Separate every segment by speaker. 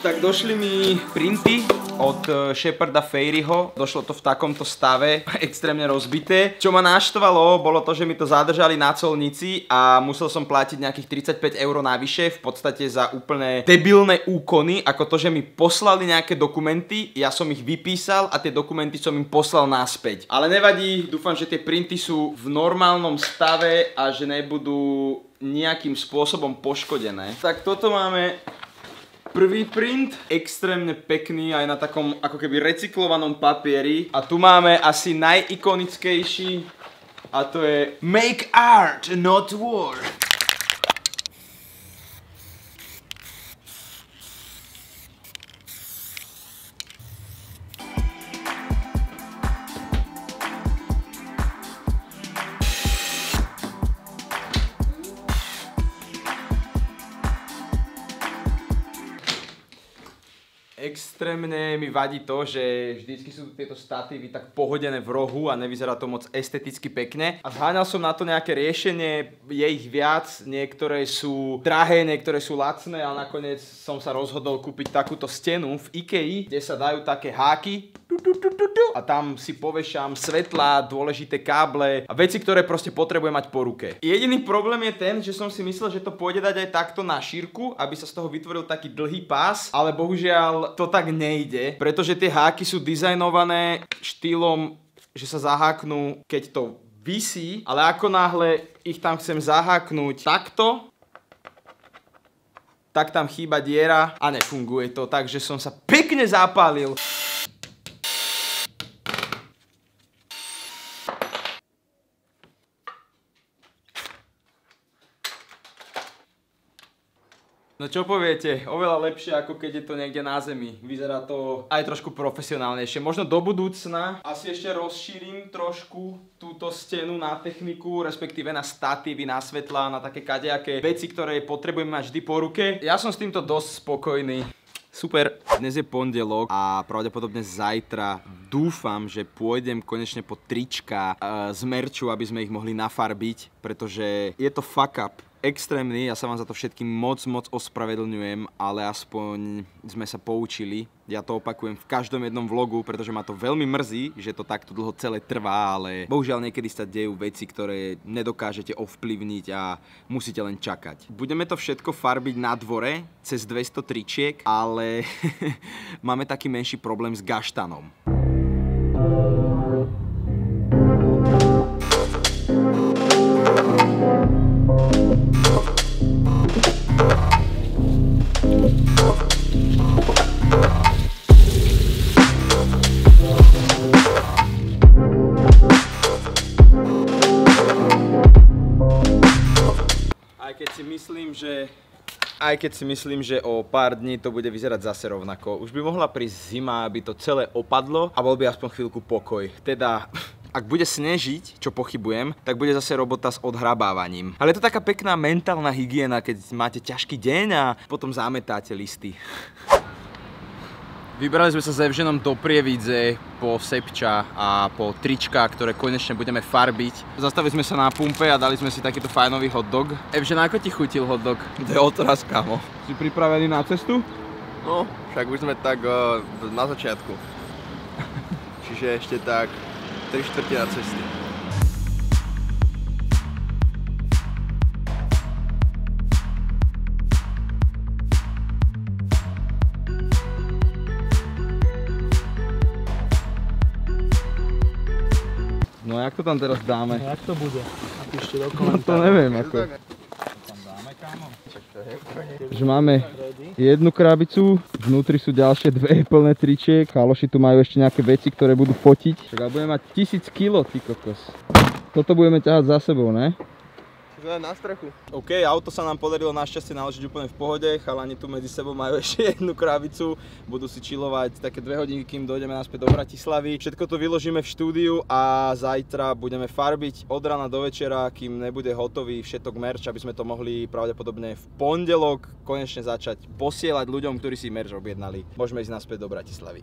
Speaker 1: Tak došli mi printy od eh, Sheparda Fairyho. Došlo to v takomto stave, extrémne rozbité. Čo ma naštvalo, bolo to, že mi to zadržali na colnici a musel som platiť nejakých 35 eur navyše, v podstate za úplne debilné úkony, ako to, že mi poslali nejaké dokumenty, ja som ich vypísal a tie dokumenty som im poslal naspäť. Ale nevadí, dúfam, že tie printy sú v normálnom stave a že nebudú nejakým spôsobom poškodené. Tak toto máme Prvý print, extrémne pekný aj na takom ako keby recyklovanom papieri. A tu máme asi najikonickejší a to je Make art, not war. Extrémne mi vadí to, že vždycky sú tieto statívy tak pohodené v rohu a nevyzerá to moc esteticky pekne. A zháňal som na to nejaké riešenie, je ich viac, niektoré sú drahé, niektoré sú lacné, ale nakoniec som sa rozhodol kúpiť takúto stenu v IKEA, kde sa dajú také háky a tam si povešam svetla, dôležité káble a veci, ktoré proste potrebujem mať po ruke. Jediný problém je ten, že som si myslel, že to pôjde dať aj takto na šírku, aby sa z toho vytvoril taký dlhý pás, ale bohužiaľ to tak nejde, pretože tie háky sú dizajnované štýlom, že sa zaháknú, keď to vysí, ale ako náhle ich tam chcem zaháknúť takto, tak tam chýba diera a nefunguje to, takže som sa pekne zapálil. No čo poviete, oveľa lepšie ako keď je to niekde na zemi. Vyzerá to aj trošku profesionálnejšie. Možno do budúcna asi ešte rozšírim trošku túto stenu na techniku, respektíve na statívy, na svetla, na také kadejaké veci, ktoré potrebujeme mať vždy po ruke. Ja som s týmto dosť spokojný. Super, dnes je pondelok a pravdepodobne zajtra dúfam, že pôjdem konečne po trička uh, z merču, aby sme ich mohli nafarbiť, pretože je to fuck up extrémny, ja sa vám za to všetkým moc, moc ospravedlňujem, ale aspoň sme sa poučili. Ja to opakujem v každom jednom vlogu, pretože ma to veľmi mrzí, že to takto dlho celé trvá, ale bohužiaľ niekedy sa dejú veci, ktoré nedokážete ovplyvniť a musíte len čakať. Budeme to všetko farbiť na dvore cez 200 tričiek, ale máme taký menší problém s gaštanom. Aj keď si myslím, že o pár dní to bude vyzerať zase rovnako. Už by mohla prísť zima, aby to celé opadlo a bol by aspoň chvíľku pokoj. Teda, ak bude snežiť, čo pochybujem, tak bude zase robota s odhrabávaním. Ale je to taká pekná mentálna hygiena, keď máte ťažký deň a potom zametáte listy. Vybrali sme sa s Evženom do Prievidze po Sepča a po trička, ktoré konečne budeme farbiť. Zastavili sme sa na pumpe a dali sme si takýto fajnový hotdog. Evžen, ako ti chutil hotdog?
Speaker 2: To je otraz, kamo.
Speaker 1: Si pripravený na cestu?
Speaker 2: No, však už sme tak uh, na začiatku. Čiže ešte tak 3 na cesty.
Speaker 1: No jak to tam teraz dáme?
Speaker 3: No jak to bude? Napíšte do
Speaker 1: komentára. No to neviem ako. Že máme jednu krabicu, vnútri sú ďalšie dve plné tričiek, chaloši tu majú ešte nejaké veci, ktoré budú fotiť. Tak budeme mať tisíc kilo, ty kokos. Toto budeme ťahať za sebou, ne?
Speaker 2: Na strechu.
Speaker 1: OK, auto sa nám podarilo našťastie naložiť úplne v pohode, chalani tu medzi sebou majú ešte jednu krabicu, budú si čilovať také dve hodinky, kým dojdeme naspäť do Bratislavy. Všetko to vyložíme v štúdiu a zajtra budeme farbiť od rana do večera, kým nebude hotový všetok merch, aby sme to mohli pravdepodobne v pondelok konečne začať posielať ľuďom, ktorí si merch objednali. Môžeme ísť naspäť do Bratislavy.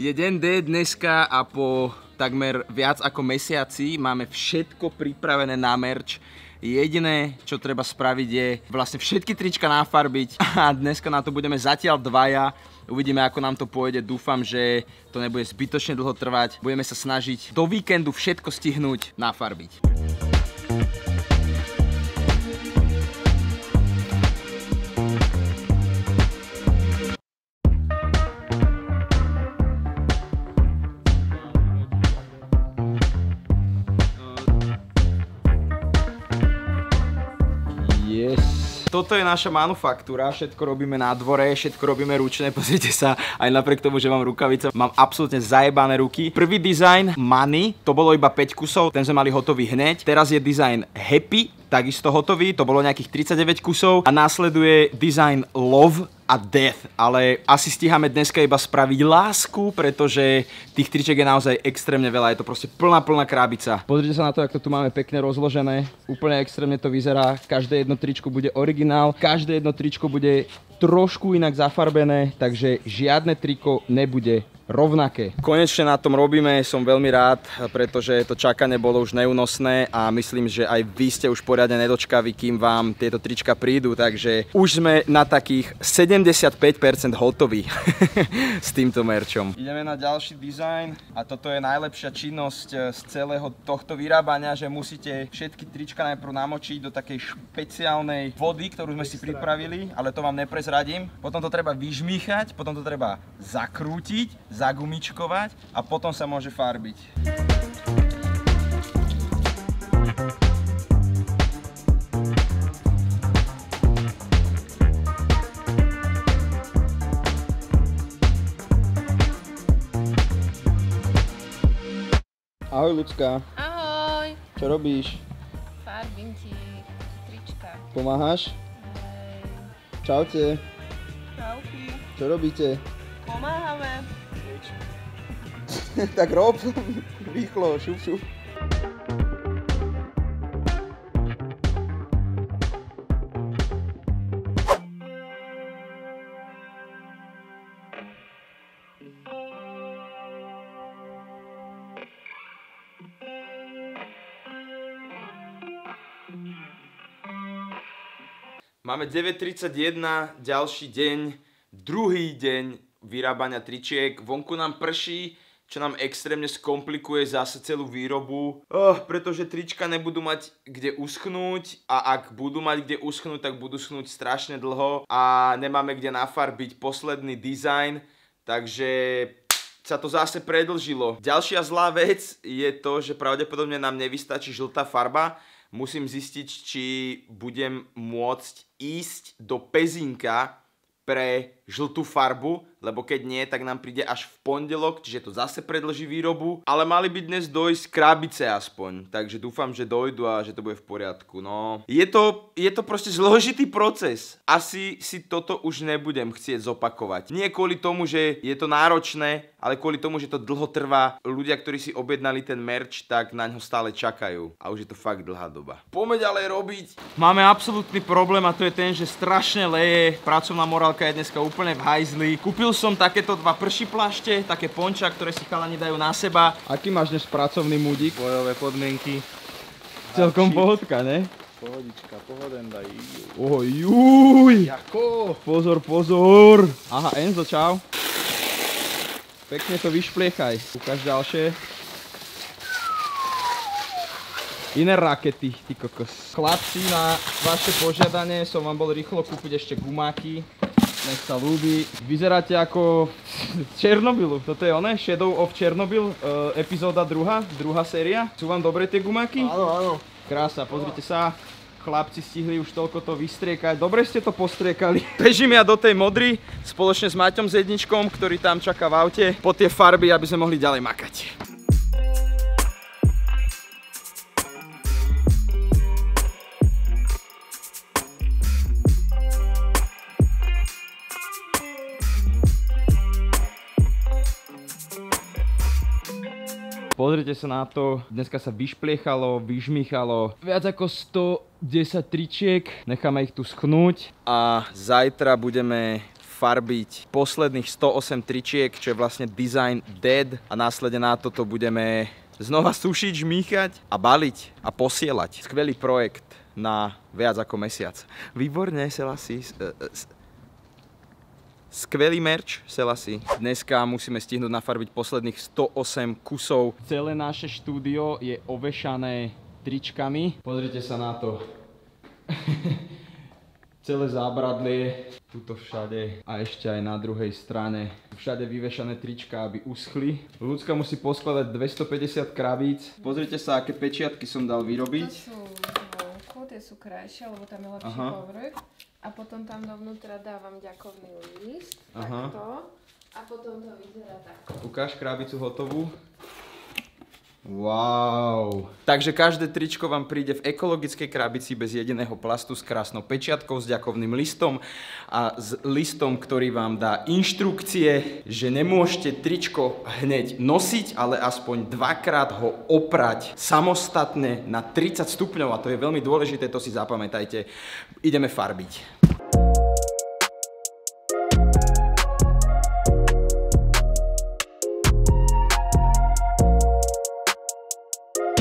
Speaker 1: Je deň D dneska a po takmer viac ako mesiaci. Máme všetko pripravené na merch. Jediné, čo treba spraviť je vlastne všetky trička nafarbiť a dneska na to budeme zatiaľ dvaja. Uvidíme, ako nám to pôjde. Dúfam, že to nebude zbytočne dlho trvať. Budeme sa snažiť do víkendu všetko stihnúť nafarbiť. Toto je naša manufaktúra, všetko robíme na dvore, všetko robíme ručne, pozrite sa, aj napriek tomu, že mám rukavice, mám absolútne zajebané ruky. Prvý dizajn Money, to bolo iba 5 kusov, ten sme mali hotový hneď. Teraz je dizajn Happy, takisto hotový, to bolo nejakých 39 kusov a následuje dizajn Love a Death, ale asi stíhame dneska iba spraviť lásku, pretože tých triček je naozaj extrémne veľa, je to proste plná, plná krábica. Pozrite sa na to, ako to tu máme pekne rozložené, úplne extrémne to vyzerá, každé jedno tričko bude originál, každé jedno tričko bude trošku inak zafarbené, takže žiadne triko nebude rovnaké. Konečne na tom robíme, som veľmi rád, pretože to čakanie bolo už neúnosné a myslím, že aj vy ste už poriadne nedočkaví, kým vám tieto trička prídu, takže už sme na takých 75% hotoví s týmto merčom. Ideme na ďalší dizajn a toto je najlepšia činnosť eh, z celého tohto vyrábania, že musíte všetky trička najprv namočiť do takej špeciálnej vody, ktorú sme si pripravili, ale to vám neprezradím. Potom to treba vyžmýchať, potom to treba zakrútiť, zagumičkovať a potom sa môže farbiť. Ahoj ľudská,
Speaker 4: Ahoj,
Speaker 1: čo robíš?
Speaker 4: farbím ti trička.
Speaker 1: Pomáhaš?
Speaker 4: Hej,
Speaker 1: Čaute,
Speaker 4: čauky,
Speaker 1: čo robíte?
Speaker 4: pomáhame.
Speaker 1: tak rob, rýchlo, šup, šup. Máme 9.31, ďalší deň, druhý deň vyrábania tričiek. Vonku nám prší, čo nám extrémne skomplikuje zase celú výrobu, oh, pretože trička nebudú mať kde uschnúť a ak budú mať kde uschnúť, tak budú schnúť strašne dlho a nemáme kde nafarbiť posledný dizajn, takže sa to zase predlžilo. Ďalšia zlá vec je to, že pravdepodobne nám nevystačí žltá farba, musím zistiť, či budem môcť ísť do Pezinka pre žltú farbu, lebo keď nie, tak nám príde až v pondelok, čiže to zase predlží výrobu, ale mali by dnes dojsť krabice aspoň, takže dúfam, že dojdu a že to bude v poriadku, no. Je to, je to proste zložitý proces, asi si toto už nebudem chcieť zopakovať. Nie kvôli tomu, že je to náročné, ale kvôli tomu, že to dlho trvá. Ľudia, ktorí si objednali ten merch, tak na ňo stále čakajú a už je to fakt dlhá doba. Poďme ďalej robiť. Máme absolútny problém a to je ten, že strašne leje, pracovná morálka je dneska úplne v hajzli. Kúpil som takéto dva prší plašte, také ponča, ktoré si chalani dajú na seba. Aký máš dnes pracovný múdik?
Speaker 2: Bojové podmienky.
Speaker 1: Celkom pohodka, ne?
Speaker 2: Pohodička, pohodenda.
Speaker 1: Oho, juj!
Speaker 2: Jako?
Speaker 1: Pozor, pozor! Aha, Enzo, čau. Pekne to vyšpliechaj. Ukáž ďalšie. Iné rakety, ty kokos. Chlapci, na vaše požiadanie som vám bol rýchlo kúpiť ešte gumáky. Nech sa ľúbi. Vyzeráte ako Černobylu. Toto je oné? Shadow of Chernobyl, uh, epizóda druhá, druhá séria. Sú vám dobre tie gumáky?
Speaker 2: Áno, áno.
Speaker 1: Krása, pozrite sa. Chlapci stihli už toľko to vystriekať. Dobre ste to postriekali. Bežím ja do tej modry spoločne s Maťom Zedničkom, ktorý tam čaká v aute po tie farby, aby sme mohli ďalej makať. Pozrite sa na to, dneska sa vyšpliechalo, vyžmichalo viac ako 110 tričiek, necháme ich tu schnúť a zajtra budeme farbiť posledných 108 tričiek, čo je vlastne design dead a následne na toto budeme znova sušiť, žmýchať a baliť a posielať. Skvelý projekt na viac ako mesiac. Výborne, Selassie. Skvelý merch, Selassie. Dneska musíme stihnúť nafarbiť posledných 108 kusov. Celé naše štúdio je ovešané tričkami. Pozrite sa na to. Celé zábradlie, tuto všade a ešte aj na druhej strane. Všade vyvešané trička, aby uschli. Ľudská musí poskladať 250 kravíc. Pozrite sa, aké pečiatky som dal
Speaker 4: To
Speaker 1: vyrobiť.
Speaker 4: sú zvonku, tie sú krajšie, lebo tam je lepší povrch. A potom tam dovnútra dávam ďakovný list,
Speaker 1: Aha.
Speaker 4: takto. A potom to vyzerá takto.
Speaker 1: Ukáž krabicu hotovú. Wow. Takže každé tričko vám príde v ekologickej krabici bez jediného plastu s krásnou pečiatkou, s ďakovným listom a s listom, ktorý vám dá inštrukcie, že nemôžete tričko hneď nosiť, ale aspoň dvakrát ho oprať samostatne na 30 stupňov a to je veľmi dôležité, to si zapamätajte. Ideme farbiť.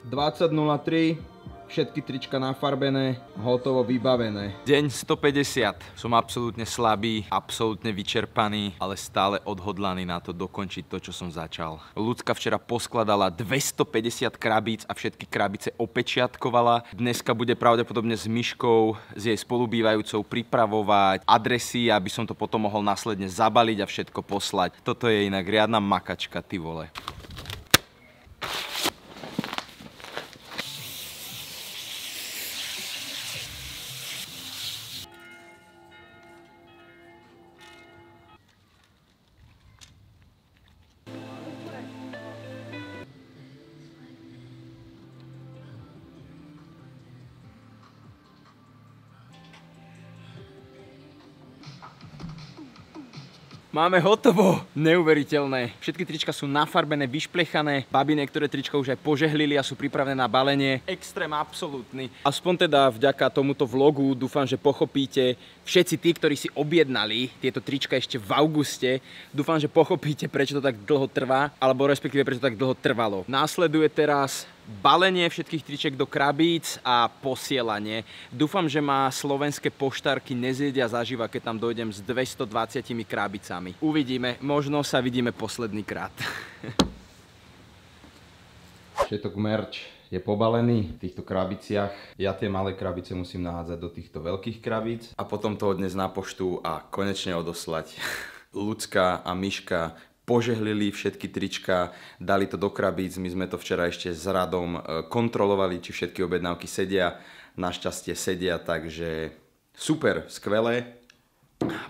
Speaker 1: 20.03, všetky trička nafarbené, hotovo vybavené. Deň 150, som absolútne slabý, absolútne vyčerpaný, ale stále odhodlaný na to dokončiť to, čo som začal. Ľudská včera poskladala 250 krabíc a všetky krabice opečiatkovala. Dneska bude pravdepodobne s Myškou, s jej spolubývajúcou pripravovať adresy, aby som to potom mohol následne zabaliť a všetko poslať. Toto je inak riadna makačka, ty vole. Máme hotovo! Neuveriteľné. Všetky trička sú nafarbené, vyšplechané. Babi niektoré trička už aj požehlili a sú pripravené na balenie. Extrém absolútny. Aspoň teda vďaka tomuto vlogu dúfam, že pochopíte všetci tí, ktorí si objednali tieto trička ešte v auguste. Dúfam, že pochopíte, prečo to tak dlho trvá, alebo respektíve prečo to tak dlho trvalo. Následuje teraz balenie všetkých triček do krabíc a posielanie. Dúfam, že ma slovenské poštárky nezjedia zaživa, keď tam dojdem s 220 krabicami. Uvidíme, možno sa vidíme posledný krát. Všetok merch je pobalený v týchto krabiciach. Ja tie malé krabice musím nahádzať do týchto veľkých krabíc a potom to odnes na poštu a konečne odoslať. Ľudská a Myška požehlili všetky trička, dali to do krabíc, my sme to včera ešte s radom e, kontrolovali, či všetky objednávky sedia, našťastie sedia, takže super, skvelé,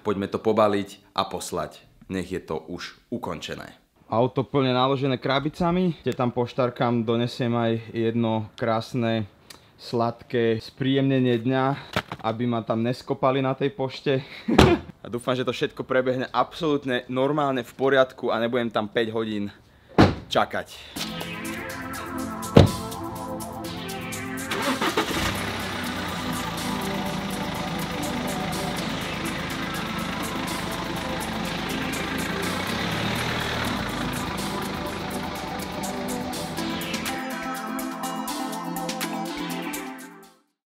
Speaker 1: poďme to pobaliť a poslať, nech je to už ukončené. Auto plne naložené krabicami, kde tam poštárkam donesiem aj jedno krásne sladké spríjemnenie dňa, aby ma tam neskopali na tej pošte. A dúfam, že to všetko prebehne absolútne normálne v poriadku a nebudem tam 5 hodín čakať.